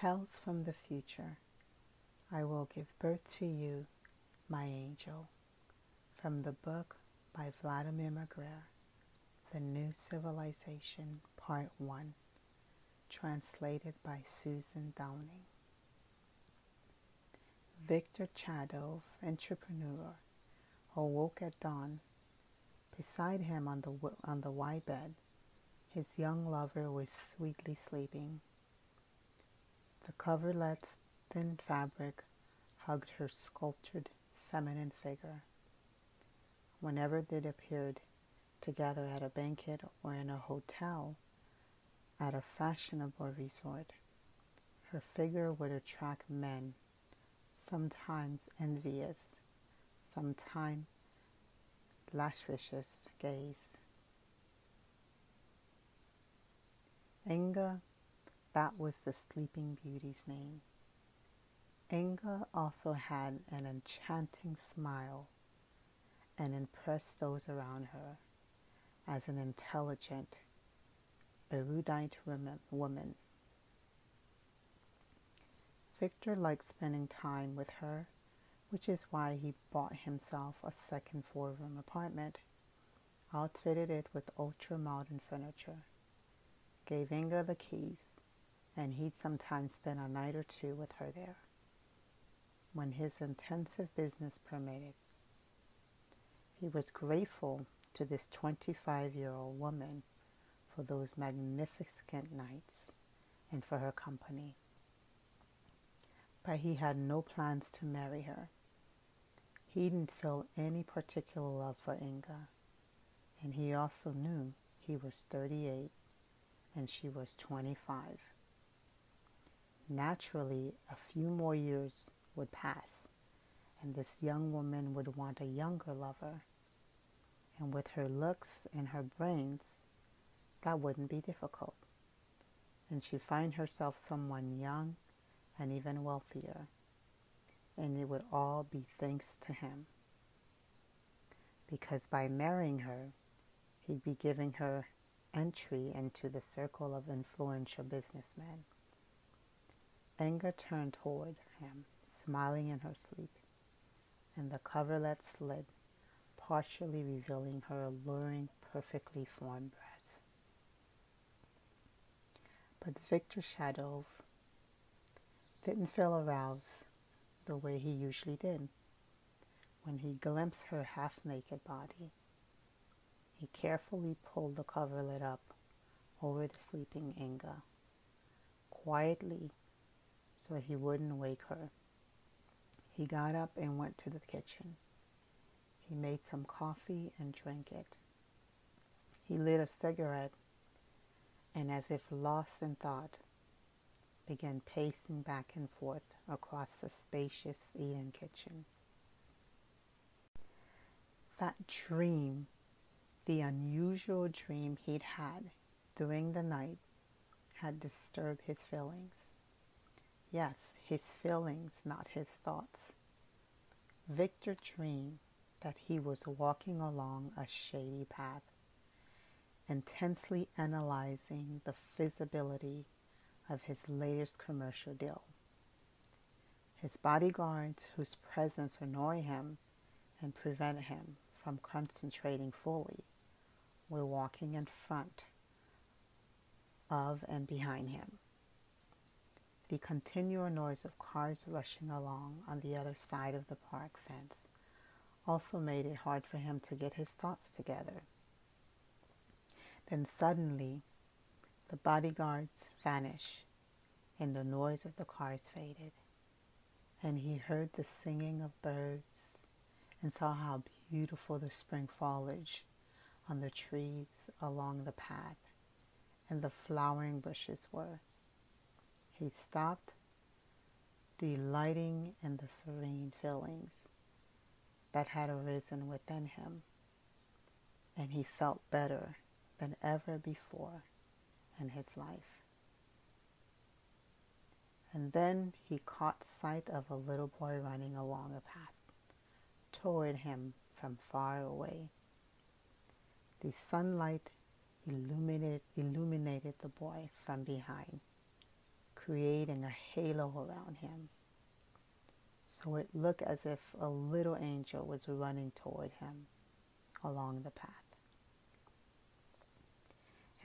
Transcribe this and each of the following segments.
Tales from the Future I Will Give Birth to You, My Angel. From the book by Vladimir Megre, The New Civilization, Part 1. Translated by Susan Downing. Victor Chadov, entrepreneur, awoke at dawn. Beside him on the, on the white bed, his young lover was sweetly sleeping. The coverlet's thin fabric hugged her sculptured feminine figure. Whenever they appeared together at a banquet or in a hotel, at a fashionable resort, her figure would attract men, sometimes envious, sometimes lascivious gaze. Inga that was the Sleeping Beauty's name. Inga also had an enchanting smile and impressed those around her as an intelligent, erudite woman. Victor liked spending time with her, which is why he bought himself a second four room apartment, outfitted it with ultra modern furniture, gave Inga the keys, and he'd sometimes spend a night or two with her there when his intensive business permitted. He was grateful to this 25 year old woman for those magnificent nights and for her company. But he had no plans to marry her. He didn't feel any particular love for Inga, and he also knew he was 38 and she was 25. Naturally, a few more years would pass, and this young woman would want a younger lover. And with her looks and her brains, that wouldn't be difficult. And she'd find herself someone young and even wealthier. And it would all be thanks to him. Because by marrying her, he'd be giving her entry into the circle of influential businessmen. Inga turned toward him, smiling in her sleep, and the coverlet slid, partially revealing her alluring, perfectly formed breasts. But Victor Chadov didn't feel aroused the way he usually did when he glimpsed her half naked body. He carefully pulled the coverlet up over the sleeping Inga. Quietly so he wouldn't wake her. He got up and went to the kitchen. He made some coffee and drank it. He lit a cigarette and, as if lost in thought, began pacing back and forth across the spacious Eden kitchen. That dream, the unusual dream he'd had during the night, had disturbed his feelings. Yes, his feelings, not his thoughts. Victor dreamed that he was walking along a shady path, intensely analyzing the feasibility of his latest commercial deal. His bodyguards, whose presence annoyed him and prevented him from concentrating fully, were walking in front of and behind him. The continual noise of cars rushing along on the other side of the park fence also made it hard for him to get his thoughts together. Then suddenly, the bodyguards vanished and the noise of the cars faded, and he heard the singing of birds and saw how beautiful the spring foliage on the trees along the path and the flowering bushes were. He stopped, delighting in the serene feelings that had arisen within him, and he felt better than ever before in his life. And then he caught sight of a little boy running along a path toward him from far away. The sunlight illuminated, illuminated the boy from behind creating a halo around him. So it looked as if a little angel was running toward him along the path.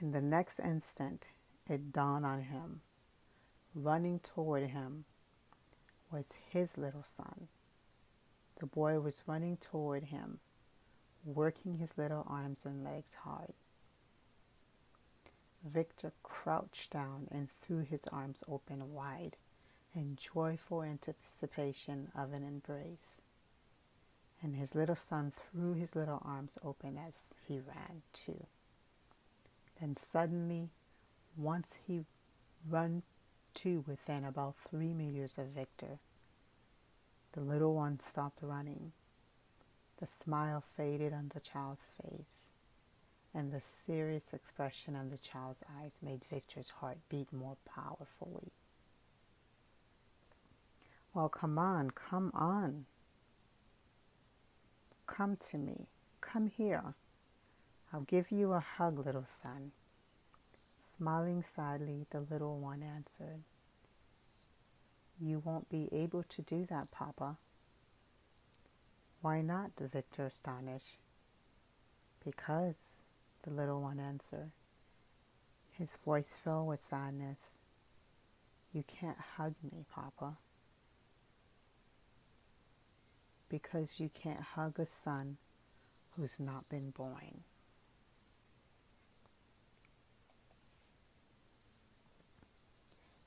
In the next instant, it dawned on him. Running toward him was his little son. The boy was running toward him, working his little arms and legs hard. Victor crouched down and threw his arms open wide in joyful anticipation of an embrace. And his little son threw his little arms open as he ran too. Then suddenly, once he ran to within about three meters of Victor, the little one stopped running. The smile faded on the child's face and the serious expression in the child's eyes made Victor's heart beat more powerfully. Well, come on, come on. Come to me. Come here. I'll give you a hug, little son. Smiling sadly, the little one answered, You won't be able to do that, Papa. Why not? Victor astonished. Because the little one answered. His voice filled with sadness. You can't hug me, Papa. Because you can't hug a son who's not been born.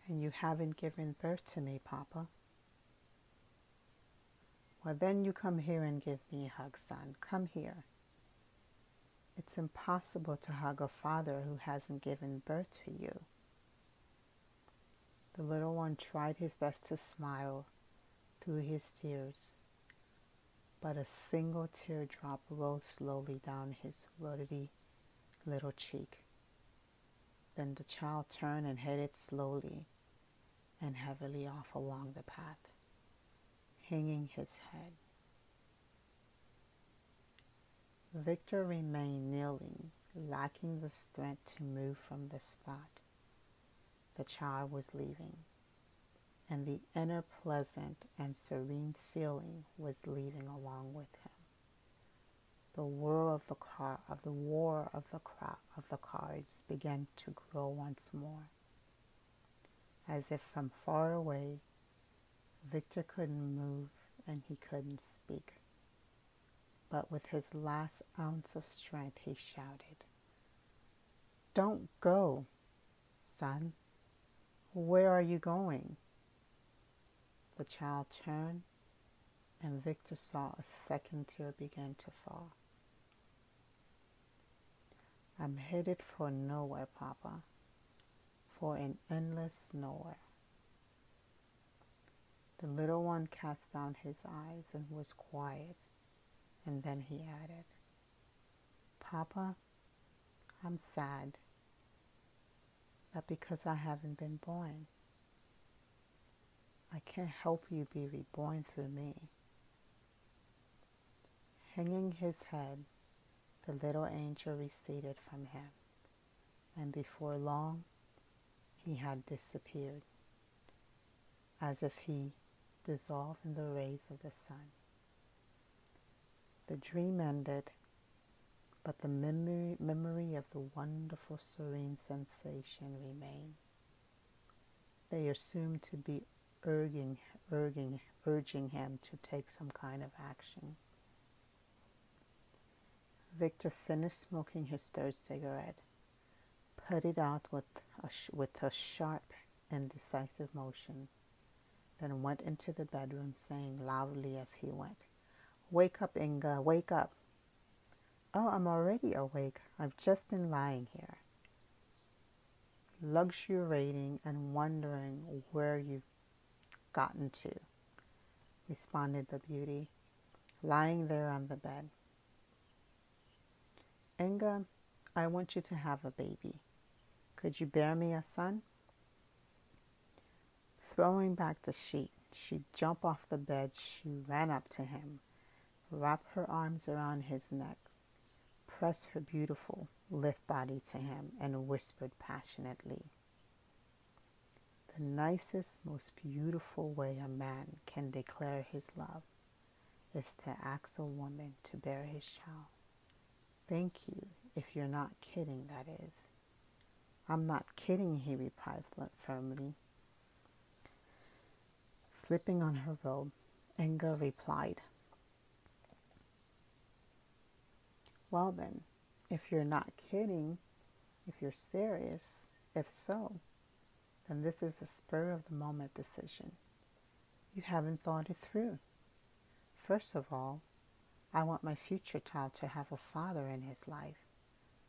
And you haven't given birth to me, Papa. Well, then you come here and give me a hug, son. Come here. It's impossible to hug a father who hasn't given birth to you. The little one tried his best to smile through his tears, but a single teardrop rolled slowly down his ruddy little cheek. Then the child turned and headed slowly and heavily off along the path, hanging his head. Victor remained kneeling, lacking the strength to move from the spot. The child was leaving, and the inner pleasant and serene feeling was leaving along with him. The whir of the car of the war of the crowd of the cards began to grow once more. As if from far away, Victor couldn't move and he couldn't speak but with his last ounce of strength he shouted, Don't go, son. Where are you going? The child turned, and Victor saw a second tear begin to fall. I'm headed for nowhere, Papa, for an endless nowhere. The little one cast down his eyes and was quiet and then he added, Papa, I'm sad that because I haven't been born, I can't help you be reborn through me. Hanging his head, the little angel receded from him, and before long he had disappeared, as if he dissolved in the rays of the sun. The dream ended, but the memory, memory of the wonderful, serene sensation remained. They assumed to be urging, urging, urging him to take some kind of action. Victor finished smoking his third cigarette, put it out with a, with a sharp and decisive motion, then went into the bedroom, saying loudly as he went, Wake up, Inga, uh, wake up. Oh, I'm already awake. I've just been lying here. Luxuriating and wondering where you've gotten to, responded the beauty, lying there on the bed. Inga, I want you to have a baby. Could you bear me a son? Throwing back the sheet, she jumped off the bed. She ran up to him wrapped her arms around his neck, pressed her beautiful lithe body to him, and whispered passionately. The nicest, most beautiful way a man can declare his love is to ask a woman to bear his child. Thank you, if you're not kidding, that is. I'm not kidding, he replied firmly. Slipping on her robe, Inga replied, Well, then, if you're not kidding, if you're serious, if so, then this is a spur of the moment decision. You haven't thought it through. First of all, I want my future child to have a father in his life,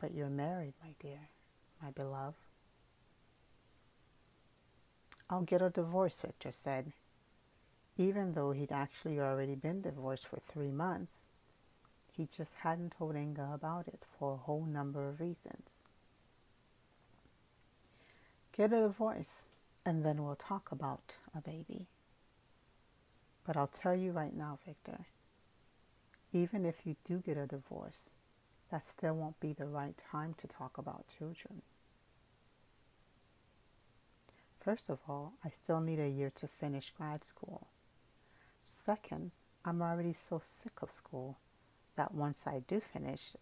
but you're married, my dear, my beloved. I'll get a divorce, Victor said. Even though he'd actually already been divorced for three months, he just hadn't told Inga about it for a whole number of reasons. Get a divorce, and then we'll talk about a baby. But I'll tell you right now, Victor, even if you do get a divorce, that still won't be the right time to talk about children. First of all, I still need a year to finish grad school. Second, I'm already so sick of school that once I do finish,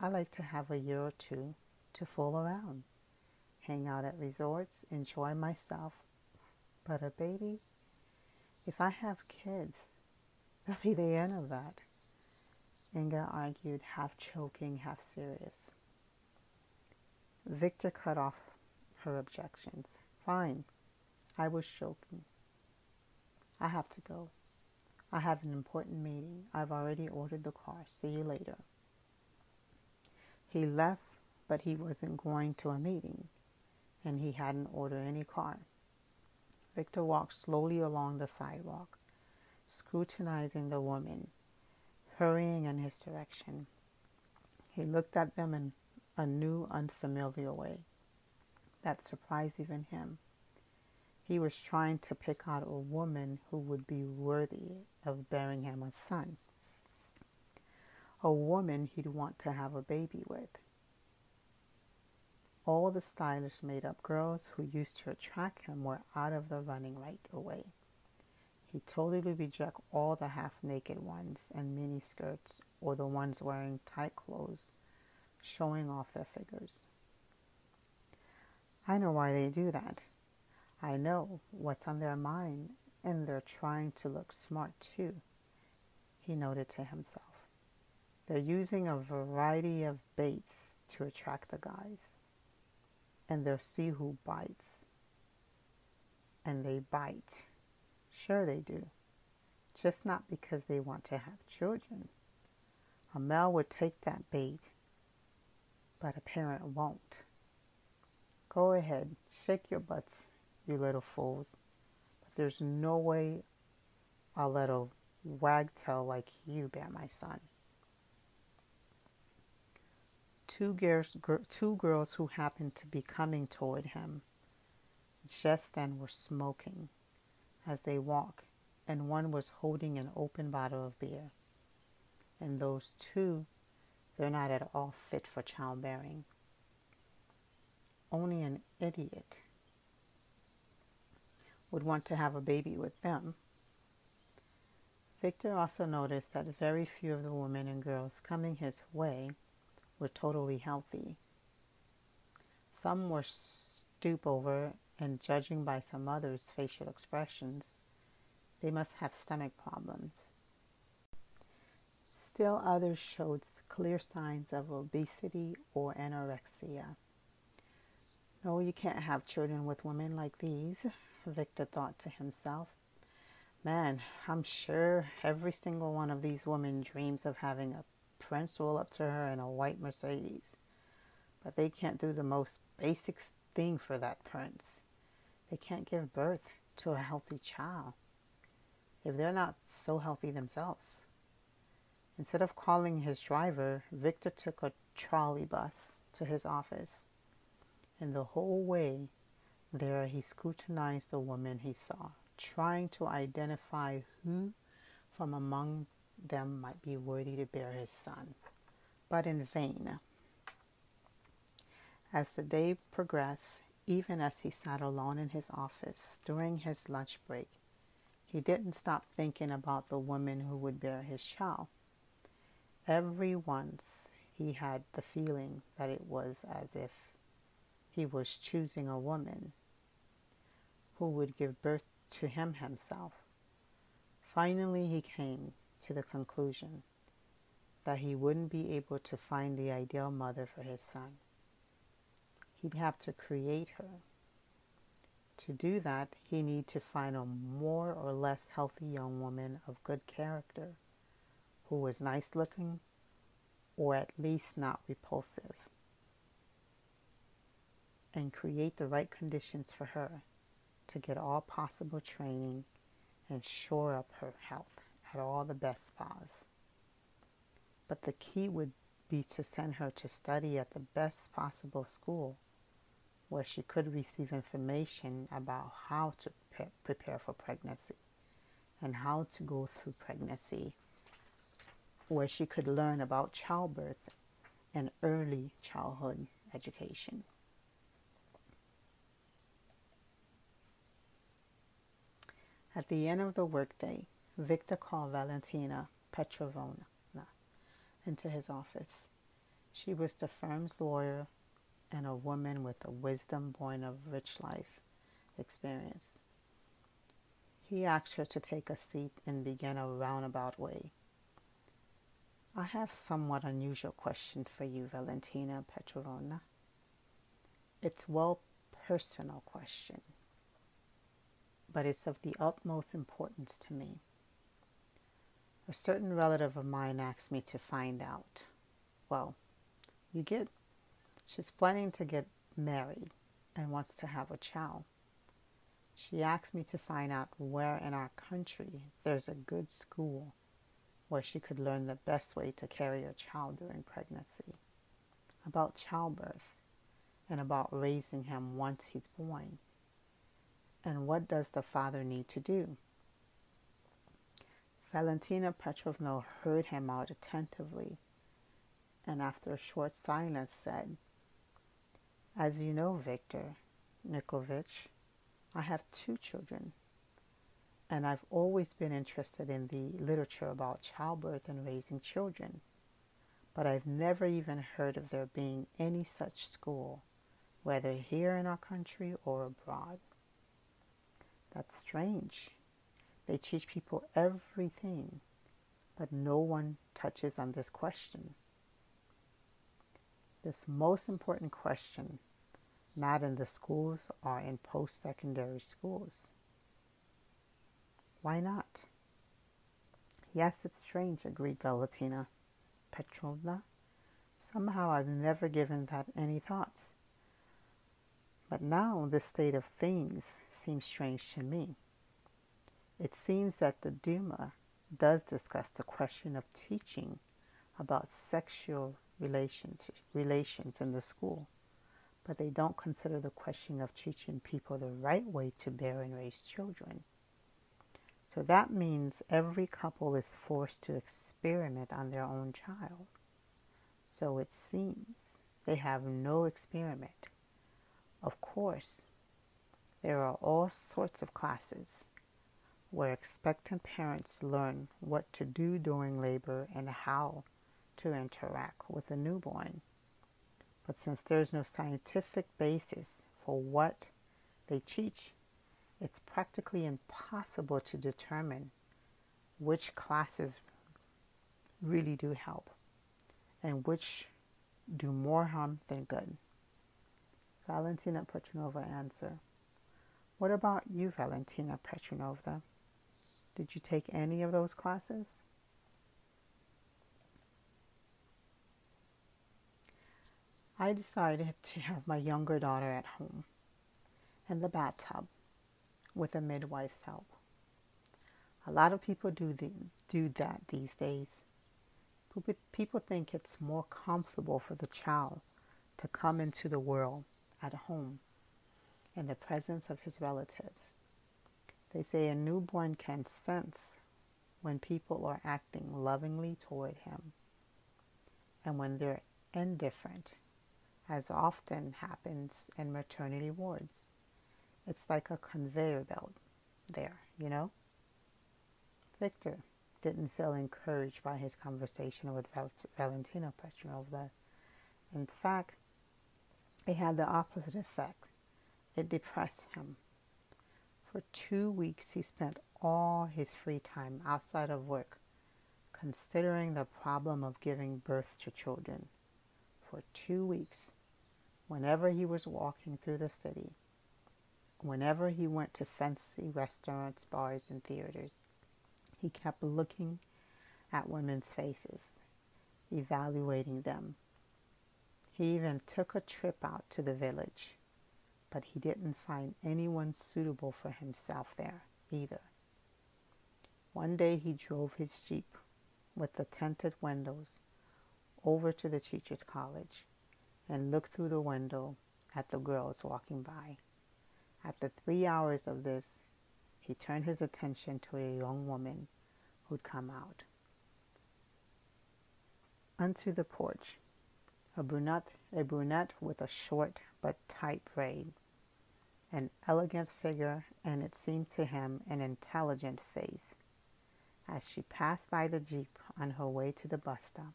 I like to have a year or two to fool around, hang out at resorts, enjoy myself. But a baby, if I have kids, that'll be the end of that. Inga argued, half choking, half serious. Victor cut off her objections. Fine, I was joking. I have to go. I have an important meeting. I've already ordered the car. See you later. He left, but he wasn't going to a meeting, and he hadn't ordered any car. Victor walked slowly along the sidewalk, scrutinizing the women, hurrying in his direction. He looked at them in a new, unfamiliar way that surprised even him. He was trying to pick out a woman who would be worthy of bearing him a son. A woman he'd want to have a baby with. All the stylish made up girls who used to attract him were out of the running right away. He totally rejected all the half naked ones and mini skirts or the ones wearing tight clothes, showing off their figures. I know why they do that. I know what's on their mind, and they're trying to look smart too, he noted to himself. They're using a variety of baits to attract the guys, and they'll see who bites. And they bite. Sure, they do. Just not because they want to have children. A male would take that bait, but a parent won't. Go ahead, shake your butts you little fools. But there's no way I'll let a wagtail like you bear my son. Two girls, two girls who happened to be coming toward him just then were smoking as they walked, and one was holding an open bottle of beer. And those two, they're not at all fit for childbearing. Only an idiot would want to have a baby with them. Victor also noticed that very few of the women and girls coming his way were totally healthy. Some were stoop over and judging by some others' facial expressions, they must have stomach problems. Still others showed clear signs of obesity or anorexia. No, you can't have children with women like these, Victor thought to himself. Man, I'm sure every single one of these women dreams of having a prince roll up to her in a white Mercedes. But they can't do the most basic thing for that prince. They can't give birth to a healthy child if they're not so healthy themselves. Instead of calling his driver, Victor took a trolley bus to his office. And the whole way, there he scrutinized the woman he saw, trying to identify who from among them might be worthy to bear his son, but in vain. As the day progressed, even as he sat alone in his office during his lunch break, he didn't stop thinking about the woman who would bear his child. Every once he had the feeling that it was as if he was choosing a woman who would give birth to him himself. Finally, he came to the conclusion that he wouldn't be able to find the ideal mother for his son. He'd have to create her. To do that, he need to find a more or less healthy young woman of good character who was nice looking or at least not repulsive and create the right conditions for her to get all possible training and shore up her health at all the best spas. But the key would be to send her to study at the best possible school where she could receive information about how to pre- prepare for pregnancy and how to go through pregnancy, where she could learn about childbirth and early childhood education. At the end of the workday, Victor called Valentina Petrovna into his office. She was the firm's lawyer and a woman with a wisdom born of rich life experience. He asked her to take a seat and began a roundabout way. I have somewhat unusual question for you, Valentina Petrovna. It's well personal question, but it's of the utmost importance to me. A certain relative of mine asked me to find out. Well, you get She's planning to get married and wants to have a child. She asked me to find out where in our country there's a good school where she could learn the best way to carry a child during pregnancy, about childbirth, and about raising him once he's born. And what does the father need to do? Valentina Petrovna heard him out attentively and after a short silence said, as you know, Victor Nikovich, I have two children, and I've always been interested in the literature about childbirth and raising children, but I've never even heard of there being any such school, whether here in our country or abroad. That's strange. They teach people everything, but no one touches on this question. This most important question not in the schools or in post secondary schools. Why not? Yes, it's strange, agreed Valentina Petrovna. Somehow I've never given that any thoughts. But now this state of things seems strange to me. It seems that the Duma does discuss the question of teaching about sexual relations relations in the school but they don't consider the question of teaching people the right way to bear and raise children. So that means every couple is forced to experiment on their own child. So it seems they have no experiment. Of course, there are all sorts of classes where expectant parents learn what to do during labor and how to interact with a newborn. But since there's no scientific basis for what they teach, it's practically impossible to determine which classes really do help and which do more harm than good. Valentina Petronova answer. What about you, Valentina Petronova? Did you take any of those classes? I decided to have my younger daughter at home in the bathtub with a midwife's help. A lot of people do the, do that these days. People think it's more comfortable for the child to come into the world at home in the presence of his relatives. They say a newborn can sense when people are acting lovingly toward him and when they're indifferent as often happens in maternity wards. It's like a conveyor belt there, you know? Victor didn't feel encouraged by his conversation with Valentina Petrovna. In fact, it had the opposite effect. It depressed him. For two weeks, he spent all his free time outside of work considering the problem of giving birth to children. For two weeks, whenever he was walking through the city, whenever he went to fancy restaurants, bars, and theaters, he kept looking at women's faces, evaluating them. He even took a trip out to the village, but he didn't find anyone suitable for himself there either. One day he drove his Jeep with the tinted windows over to the teacher's college and looked through the window at the girls walking by. After three hours of this, he turned his attention to a young woman who'd come out. Onto the porch, a brunette, a brunette with a short but tight braid, an elegant figure, and it seemed to him an intelligent face. As she passed by the jeep on her way to the bus stop,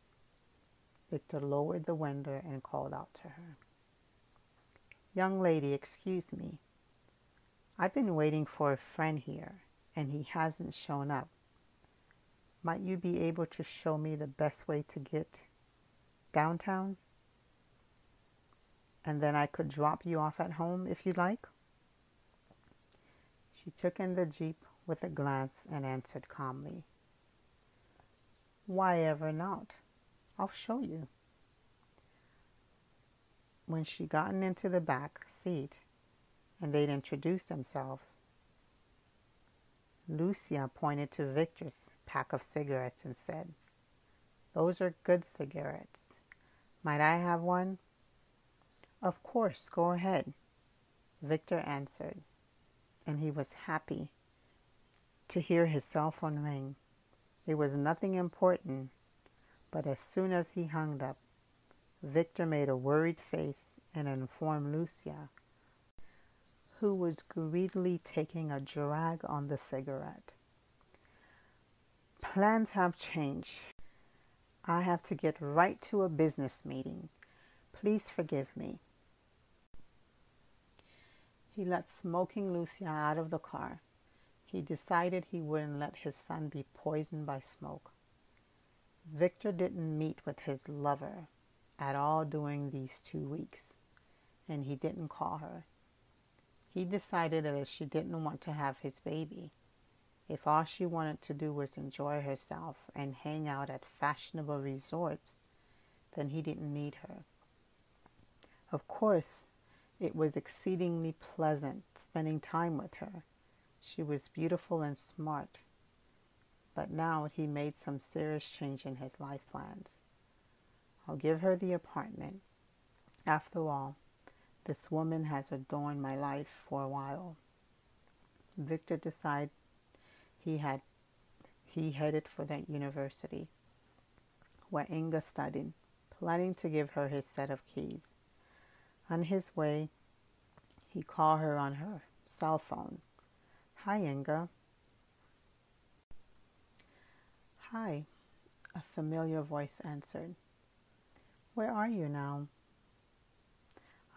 Victor lowered the window and called out to her. Young lady, excuse me. I've been waiting for a friend here, and he hasn't shown up. Might you be able to show me the best way to get downtown? And then I could drop you off at home if you'd like. She took in the Jeep with a glance and answered calmly, Why ever not? I'll show you. When she gotten into the back seat and they'd introduced themselves, Lucia pointed to Victor's pack of cigarettes and said, Those are good cigarettes. Might I have one? Of course, go ahead, Victor answered, and he was happy to hear his cell phone ring. It was nothing important, but as soon as he hung up, Victor made a worried face and informed Lucia who was greedily taking a drag on the cigarette. Plans have changed. I have to get right to a business meeting. Please forgive me. He let smoking Lucia out of the car. He decided he wouldn't let his son be poisoned by smoke. Victor didn't meet with his lover at all during these two weeks, and he didn't call her. He decided that if she didn't want to have his baby, if all she wanted to do was enjoy herself and hang out at fashionable resorts, then he didn't need her. Of course, it was exceedingly pleasant spending time with her. She was beautiful and smart. But now he made some serious change in his life plans. I'll give her the apartment. After all, this woman has adorned my life for a while. Victor decided he had he headed for that university where Inga studied, planning to give her his set of keys. On his way, he called her on her cell phone. Hi, Inga. Hi, a familiar voice answered. Where are you now?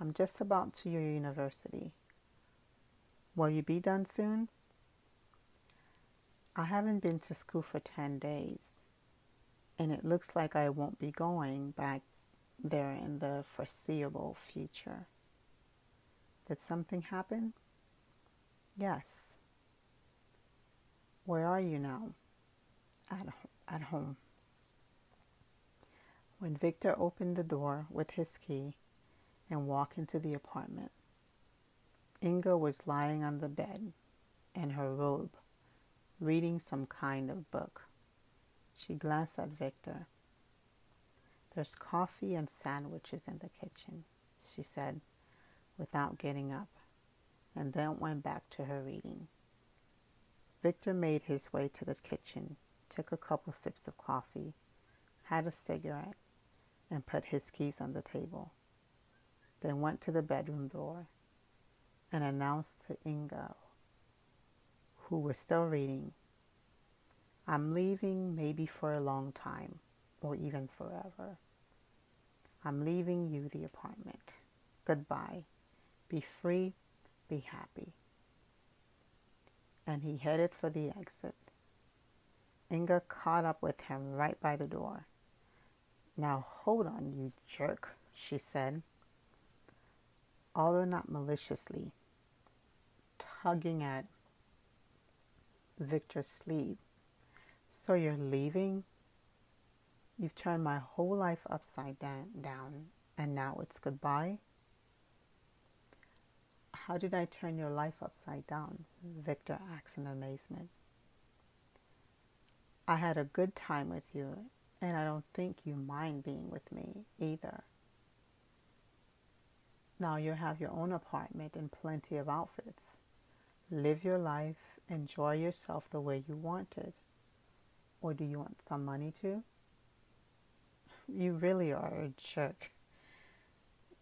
I'm just about to your university. Will you be done soon? I haven't been to school for 10 days, and it looks like I won't be going back there in the foreseeable future. Did something happen? Yes. Where are you now? At, at home. When Victor opened the door with his key, and walked into the apartment. Inga was lying on the bed in her robe, reading some kind of book. She glanced at Victor. There's coffee and sandwiches in the kitchen, she said, without getting up, and then went back to her reading. Victor made his way to the kitchen, took a couple sips of coffee, had a cigarette, and put his keys on the table. then went to the bedroom door and announced to Inga, who was still reading, I'm leaving maybe for a long time or even forever. I'm leaving you the apartment. Goodbye. Be free, be happy. And he headed for the exit. Inga caught up with him right by the door. Now hold on, you jerk, she said, although not maliciously, tugging at Victor's sleeve. So you're leaving? You've turned my whole life upside down, and now it's goodbye? How did I turn your life upside down? Victor asked in amazement. I had a good time with you, and I don't think you mind being with me either. Now you have your own apartment and plenty of outfits. Live your life, enjoy yourself the way you wanted. Or do you want some money too? You really are a jerk.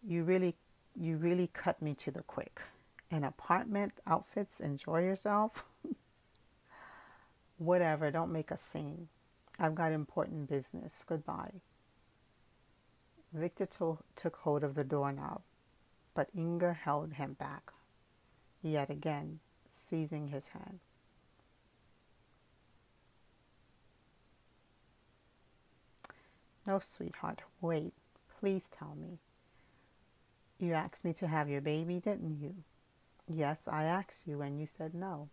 You really you really cut me to the quick. An apartment, outfits, enjoy yourself. Whatever, don't make a scene. I've got important business. Goodbye. Victor to- took hold of the doorknob, but Inga held him back, yet again seizing his hand. No, sweetheart, wait. Please tell me. You asked me to have your baby, didn't you? Yes, I asked you, and you said no.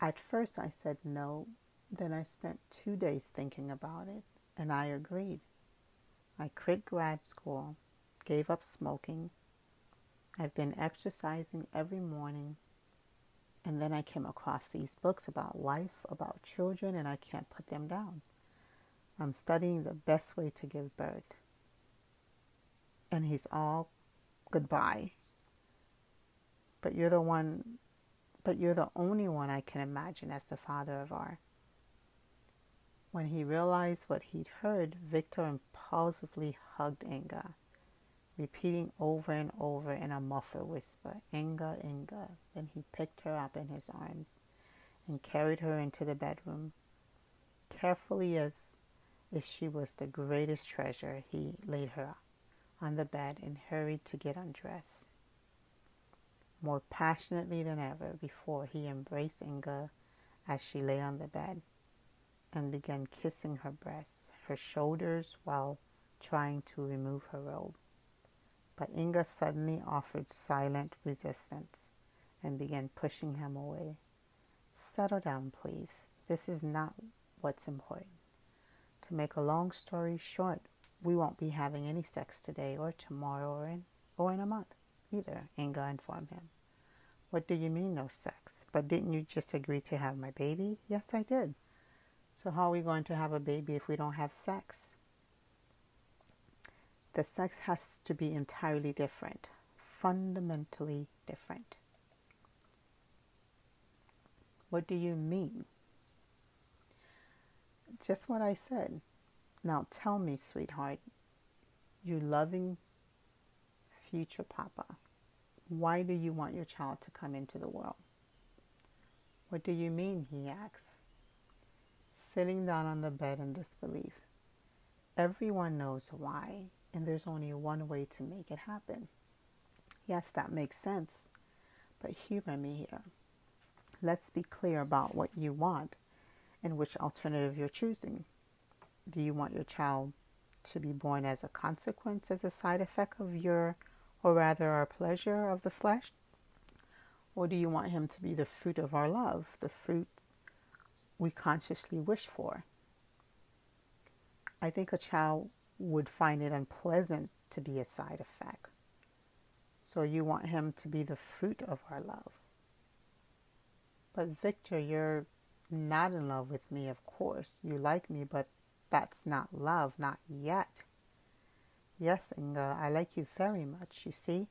At first, I said no. Then I spent two days thinking about it, and I agreed. I quit grad school, gave up smoking. I've been exercising every morning. And then I came across these books about life, about children, and I can't put them down. I'm studying the best way to give birth. And he's all goodbye. But you're the one, but you're the only one I can imagine as the father of our. When he realized what he'd heard, Victor impulsively hugged Inga, repeating over and over in a muffled whisper, Inga, Inga. Then he picked her up in his arms and carried her into the bedroom. Carefully as if she was the greatest treasure, he laid her on the bed and hurried to get undressed. More passionately than ever before, he embraced Inga as she lay on the bed and began kissing her breasts, her shoulders, while trying to remove her robe. But Inga suddenly offered silent resistance and began pushing him away. Settle down, please. This is not what's important. To make a long story short, we won't be having any sex today or tomorrow or in, or in a month either, Inga informed him. What do you mean, no sex? But didn't you just agree to have my baby? Yes, I did. So, how are we going to have a baby if we don't have sex? The sex has to be entirely different, fundamentally different. What do you mean? Just what I said. Now tell me, sweetheart, you loving future papa, why do you want your child to come into the world? What do you mean? he asks, sitting down on the bed in disbelief. Everyone knows why, and there's only one way to make it happen. Yes, that makes sense, but humor me here. Let's be clear about what you want and which alternative you're choosing. Do you want your child to be born as a consequence, as a side effect of your, or rather, our pleasure of the flesh? Or do you want him to be the fruit of our love, the fruit we consciously wish for? I think a child would find it unpleasant to be a side effect. So you want him to be the fruit of our love. But Victor, you're not in love with me, of course. You like me, but that's not love, not yet. Yes, Inga, uh, I like you very much, you see?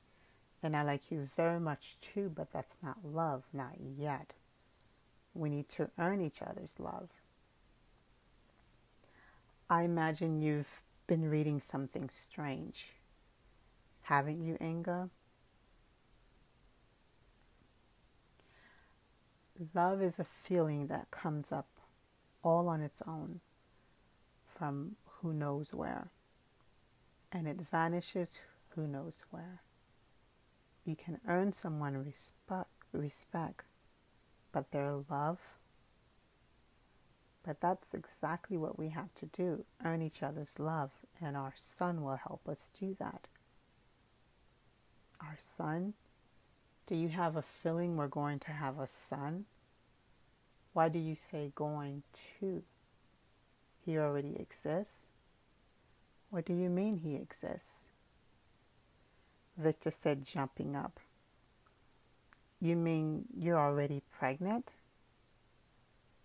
And I like you very much too, but that's not love, not yet. We need to earn each other's love. I imagine you've been reading something strange. Haven't you, Inga? Love is a feeling that comes up all on its own from who knows where, and it vanishes who knows where. You can earn someone respect, respect, but their love. But that's exactly what we have to do earn each other's love, and our son will help us do that. Our son? Do you have a feeling we're going to have a son? Why do you say going to? He already exists? What do you mean he exists? Victor said, jumping up. You mean you're already pregnant?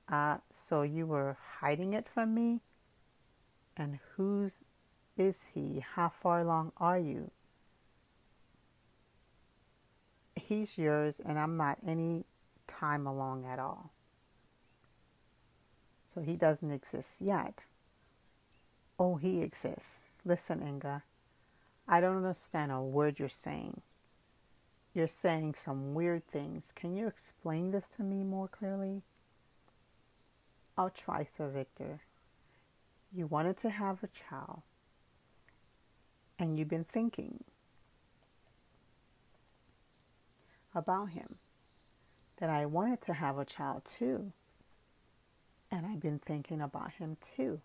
Uh, so you were hiding it from me? And whose is he? How far along are you? He's yours, and I'm not any time along at all. So he doesn't exist yet. Oh, he exists. Listen, Inga, I don't understand a word you're saying. You're saying some weird things. Can you explain this to me more clearly? I'll try, Sir Victor. You wanted to have a child, and you've been thinking about him. That I wanted to have a child too, and I've been thinking about him too.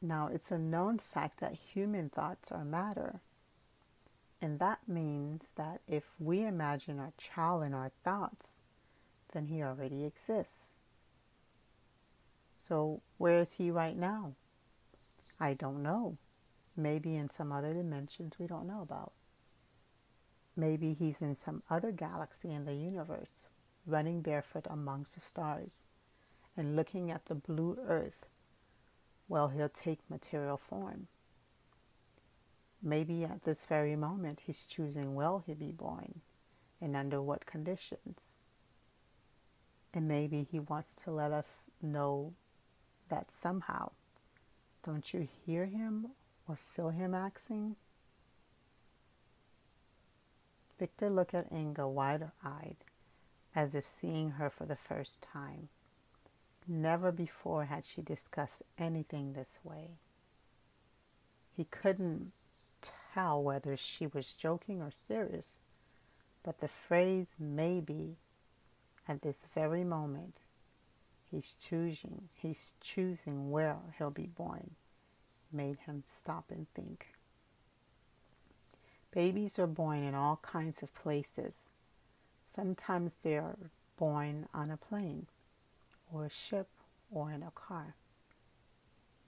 Now, it's a known fact that human thoughts are matter. And that means that if we imagine our child in our thoughts, then he already exists. So, where is he right now? I don't know. Maybe in some other dimensions we don't know about. Maybe he's in some other galaxy in the universe, running barefoot amongst the stars and looking at the blue earth well, he'll take material form. Maybe at this very moment he's choosing will he'll be born and under what conditions. And maybe he wants to let us know that somehow. Don't you hear him or feel him asking? Victor looked at Inga wide eyed, as if seeing her for the first time. Never before had she discussed anything this way. He couldn't tell whether she was joking or serious, but the phrase maybe at this very moment he's choosing he's choosing where he'll be born made him stop and think. Babies are born in all kinds of places. Sometimes they are born on a plane or a ship or in a car.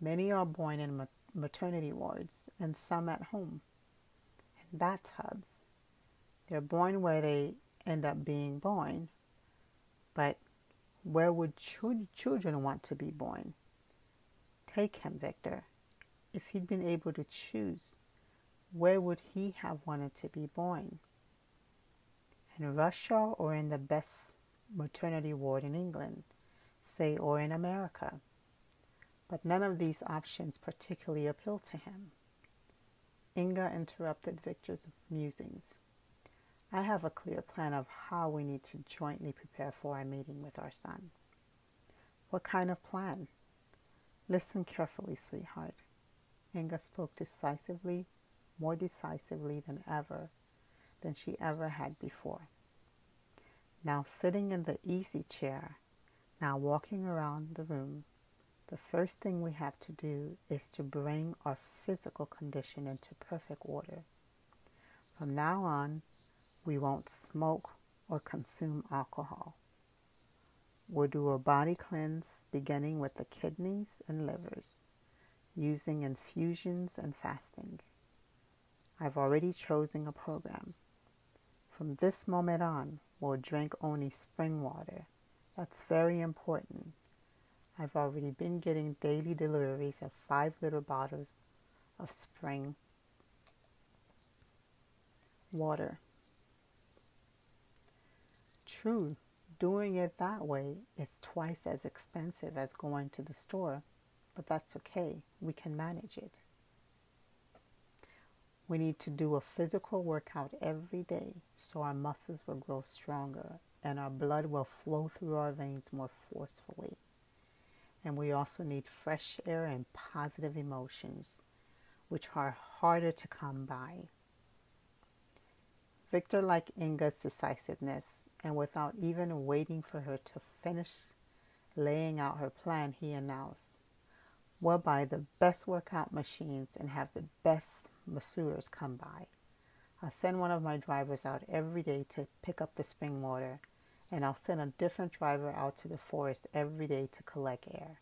Many are born in maternity wards and some at home in bathtubs. They're born where they end up being born, but where would children want to be born? Take him, Victor. If he'd been able to choose, where would he have wanted to be born? In Russia or in the best maternity ward in England? say, or in America. But none of these options particularly appealed to him. Inga interrupted Victor's musings. I have a clear plan of how we need to jointly prepare for our meeting with our son. What kind of plan? Listen carefully, sweetheart. Inga spoke decisively, more decisively than ever, than she ever had before. Now, sitting in the easy chair, now, walking around the room, the first thing we have to do is to bring our physical condition into perfect order. From now on, we won't smoke or consume alcohol. We'll do a body cleanse beginning with the kidneys and livers, using infusions and fasting. I've already chosen a program. From this moment on, we'll drink only spring water that's very important. I've already been getting daily deliveries of five little bottles of spring water. True, doing it that way is twice as expensive as going to the store, but that's okay. We can manage it. We need to do a physical workout every day so our muscles will grow stronger and our blood will flow through our veins more forcefully. And we also need fresh air and positive emotions, which are harder to come by. Victor liked Inga's decisiveness, and without even waiting for her to finish laying out her plan, he announced, We'll buy the best workout machines and have the best masseurs come by. I'll send one of my drivers out every day to pick up the spring water, and I'll send a different driver out to the forest every day to collect air.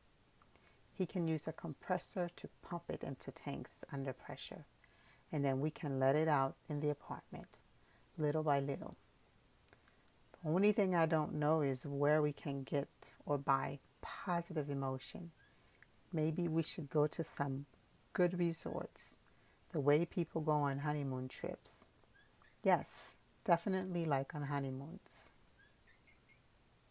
He can use a compressor to pump it into tanks under pressure, and then we can let it out in the apartment, little by little. The only thing I don't know is where we can get or buy positive emotion. Maybe we should go to some good resorts the way people go on honeymoon trips. Yes, definitely like on honeymoons.